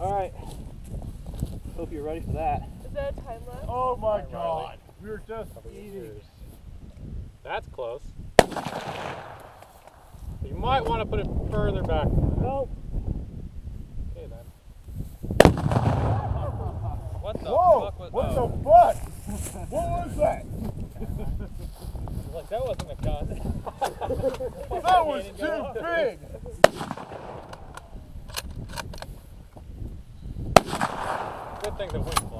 All right. Hope you're ready for that. Is that a time lapse? Oh my Riley. god. We were just eating. That's close. You might want to put it further back. Nope. Okay then. What the Whoa! fuck was What that? the fuck? what was that? Like that wasn't a gun. That was too big. Good thing wind blows.